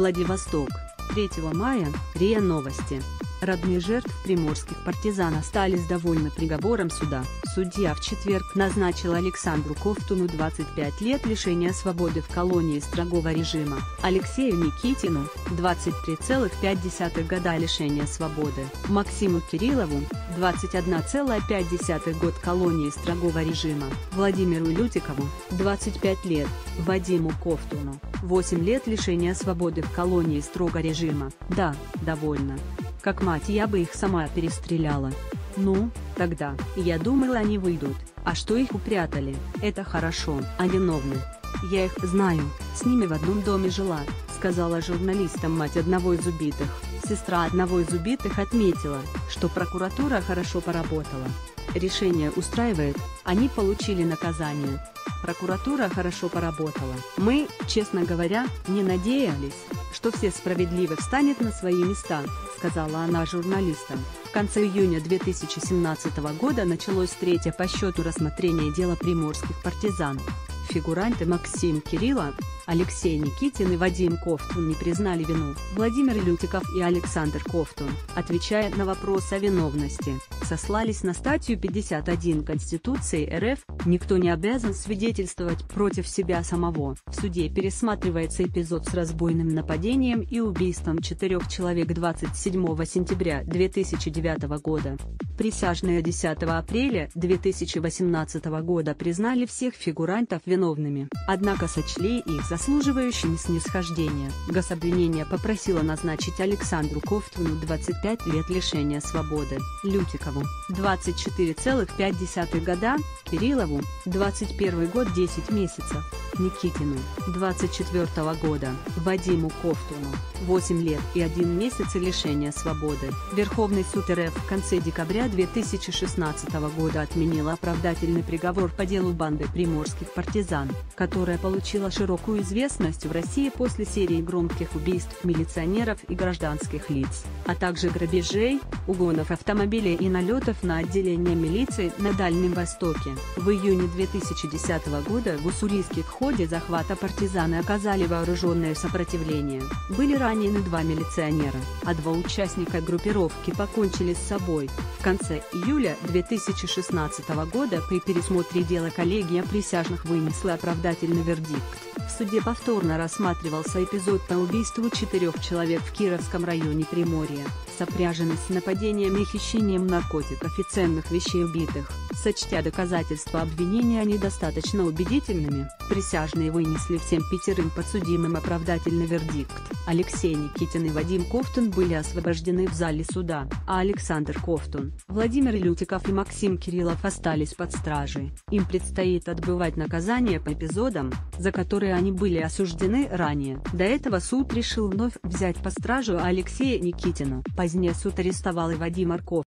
Владивосток. 3 мая, РИА Новости. Родные жертв приморских партизан остались довольны приговором суда. Судья в четверг назначил Александру Ковтуну 25 лет лишения свободы в колонии строгого режима, Алексею Никитину – 23,5 года лишения свободы, Максиму Кириллову – 21,5 год колонии строгого режима, Владимиру Лютикову – 25 лет, Вадиму Ковтуну – 8 лет лишения свободы в колонии строго режима. Да, довольно. Как мать я бы их сама перестреляла. Ну, тогда, я думала они выйдут, а что их упрятали, это хорошо, они виновны. Я их знаю, с ними в одном доме жила, сказала журналистам мать одного из убитых. Сестра одного из убитых отметила, что прокуратура хорошо поработала. Решение устраивает, они получили наказание. Прокуратура хорошо поработала. Мы, честно говоря, не надеялись, что все справедливо встанет на свои места, сказала она журналистам. В конце июня 2017 года началось третье по счету рассмотрение дела приморских партизан. Фигуранты Максим Кириллов, Алексей Никитин и Вадим Ковтун не признали вину. Владимир Лютиков и Александр Ковтун, отвечая на вопрос о виновности, сослались на статью 51 Конституции РФ «Никто не обязан свидетельствовать против себя самого». В суде пересматривается эпизод с разбойным нападением и убийством четырех человек 27 сентября 2009 года. Присяжные 10 апреля 2018 года признали всех фигурантов виновными, однако сочли их заслуживающими снисхождения. Гособвинение попросило назначить Александру Ковтуну 25 лет лишения свободы, Лютикову 24,5 года, Кириллову 21 год 10 месяцев, Никитину 24 года, Вадиму Ковтуну 8 лет и 1 месяц лишения свободы. Верховный суд РФ в конце декабря 2016 года отменил оправдательный приговор по делу банды приморских партизан, которая получила широкую известность в России после серии громких убийств милиционеров и гражданских лиц, а также грабежей, угонов автомобилей и налетов на отделение милиции на Дальнем Востоке. В июне 2010 года в уссурийских ходе захвата партизаны оказали вооруженное сопротивление. Были ранены два милиционера, а два участника группировки покончили с собой. В конце июля 2016 года при пересмотре дела коллегия присяжных вынесла оправдательный вердикт. В суде повторно рассматривался эпизод по убийству четырех человек в Кировском районе Приморья, сопряженный с нападением и хищением наркотиков и ценных вещей убитых. Сочтя доказательства обвинения недостаточно убедительными, присяжные вынесли всем пятерым подсудимым оправдательный вердикт. Алексей Никитин и Вадим Ковтун были освобождены в зале суда, а Александр Ковтун, Владимир Лютиков и Максим Кириллов остались под стражей. Им предстоит отбывать наказание по эпизодам, за которые они были осуждены ранее. До этого суд решил вновь взять по стражу Алексея Никитина. Позднее суд арестовал и Вадима Ковтуна.